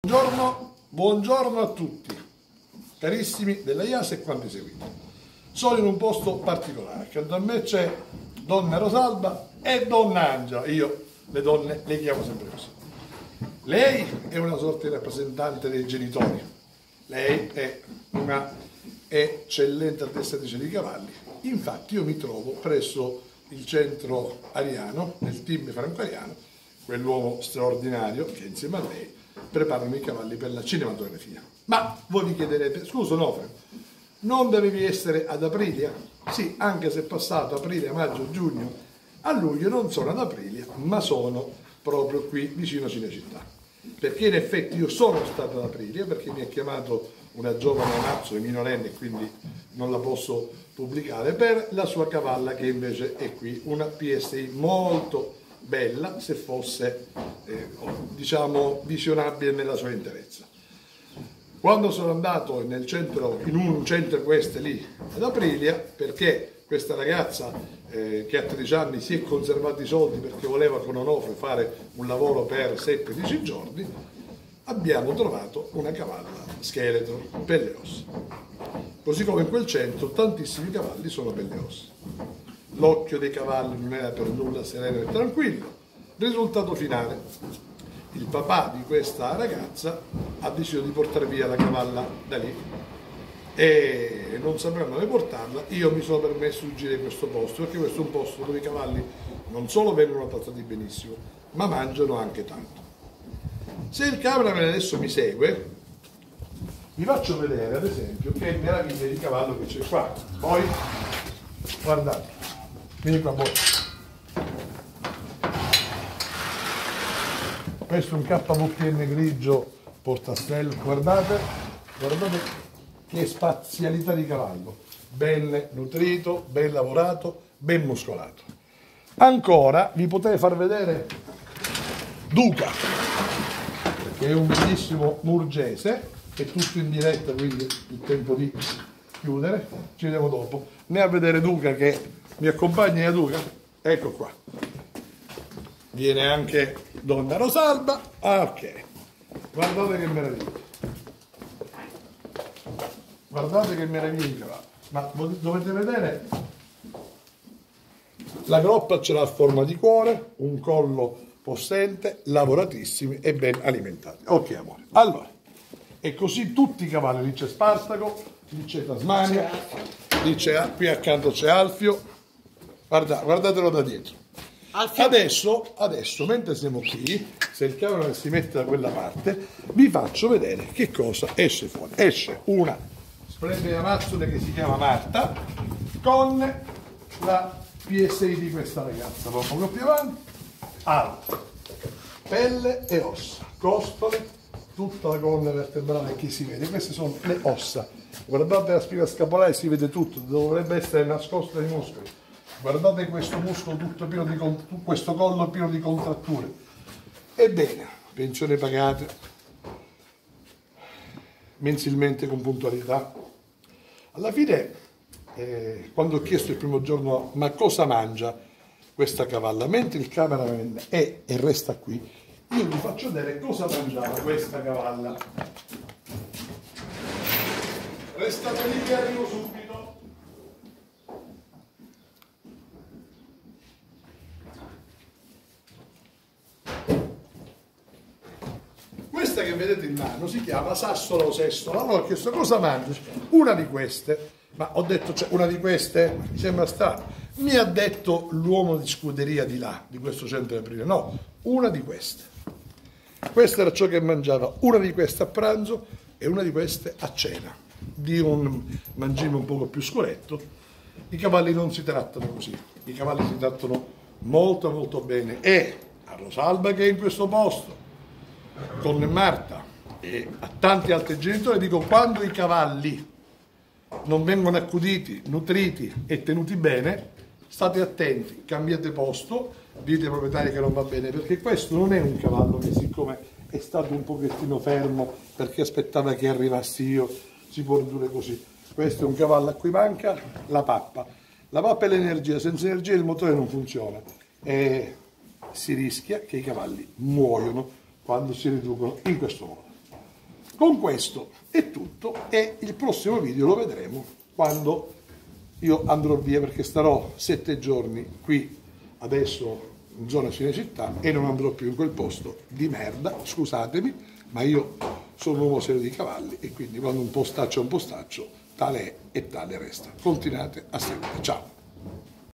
Buongiorno, buongiorno a tutti, carissimi della IAS e quanti seguite. Sono in un posto particolare, accanto a me c'è Donna Rosalba e Donna Angela, io le donne le chiamo sempre così. Lei è una sorta di rappresentante dei genitori, lei è una eccellente addestratrice di cavalli, infatti io mi trovo presso il centro ariano, nel team franco-ariano, quell'uomo straordinario che insieme a lei preparano i cavalli per la cinematografia. Ma voi vi chiederete, scusa Nofre, non dovevi essere ad Aprilia? Sì, anche se è passato aprile, maggio, giugno, a luglio non sono ad Aprilia, ma sono proprio qui vicino a Cinecittà. Perché in effetti io sono stato ad Aprilia, perché mi ha chiamato una giovane amazzo e minorenne, quindi non la posso pubblicare, per la sua cavalla che invece è qui, una PSI molto bella se fosse eh, diciamo visionabile nella sua interezza. Quando sono andato centro, in un centro queste lì ad Aprilia, perché questa ragazza eh, che a 13 anni si è conservata i soldi perché voleva con Onofre fare un lavoro per 7-10 giorni, abbiamo trovato una cavalla scheletro, pelle e ossa. Così come in quel centro tantissimi cavalli sono pelle e ossa. L'occhio dei cavalli non era per nulla sereno e tranquillo. Risultato finale, il papà di questa ragazza ha deciso di portare via la cavalla da lì e non sapevano dove portarla, io mi sono permesso di girare questo posto perché questo è un posto dove i cavalli non solo vengono trattati benissimo, ma mangiano anche tanto. Se il cameraman adesso mi segue, vi faccio vedere ad esempio che meraviglia di cavallo che c'è qua. Poi, guardate, vieni qua, boh. Questo è un KVPN grigio portastello, guardate, guardate che spazialità di cavallo, ben nutrito, ben lavorato, ben muscolato. Ancora vi potete far vedere Duca, che è un bellissimo murgese, è tutto in diretta, quindi il tempo di chiudere, ci vediamo dopo. Ne a vedere Duca che mi accompagna a Duca, ecco qua. Viene anche Donna Rosalba, ah, ok, guardate che meraviglia. Guardate che meraviglia, ma dovete vedere la groppa ce l'ha a forma di cuore, un collo possente, lavoratissimi e ben alimentati. Ok amore, allora, e così tutti i cavalli, lì c'è Spartaco, lì c'è Tasmania, lì c'è, qui accanto c'è Alfio, Guarda, guardatelo da dietro. Adesso, adesso, mentre siamo qui, se il cavolo si mette da quella parte, vi faccio vedere che cosa esce fuori. Esce una splendida mazzone che si chiama Marta, con la PSI di questa ragazza, un po' più avanti, alta, pelle e ossa, costole, tutta la colonna vertebrale che si vede, queste sono le ossa. Guardate la spiga scapolare, si vede tutto, dovrebbe essere nascosta dai muscoli. Guardate questo muscolo tutto pieno di questo collo pieno di contratture. Ebbene, pensione pagate mensilmente con puntualità. Alla fine, eh, quando ho chiesto il primo giorno ma cosa mangia questa cavalla, mentre il cameraman è e resta qui, io vi faccio vedere cosa mangiava questa cavalla. Restate lì che arrivo subito. Questa che vedete in mano si chiama sassola o sestola. Allora ho chiesto cosa mangi? Una di queste. Ma ho detto, cioè, una di queste mi sembra strano. Mi ha detto l'uomo di scuderia di là, di questo centro di aprile. No, una di queste. Questo era ciò che mangiava, una di queste a pranzo e una di queste a cena. Di un mangime un poco più scoletto. I cavalli non si trattano così, i cavalli si trattano molto molto bene. E a Rosalba che è in questo posto, con Marta e a tanti altri genitori dico quando i cavalli non vengono accuditi, nutriti e tenuti bene, state attenti, cambiate posto, dite ai proprietari che non va bene, perché questo non è un cavallo che siccome è stato un pochettino fermo perché aspettava che arrivassi io, si può ridurre così. Questo è un cavallo a cui manca la pappa. La pappa è l'energia, senza energia il motore non funziona e si rischia che i cavalli muoiono quando si riducono in questo modo. con questo è tutto e il prossimo video lo vedremo quando io andrò via perché starò sette giorni qui adesso in zona Cinecittà e non andrò più in quel posto di merda, scusatemi, ma io sono un uomo serio di cavalli e quindi quando un postaccio è un postaccio, tale è e tale resta. Continuate a seguire. Ciao!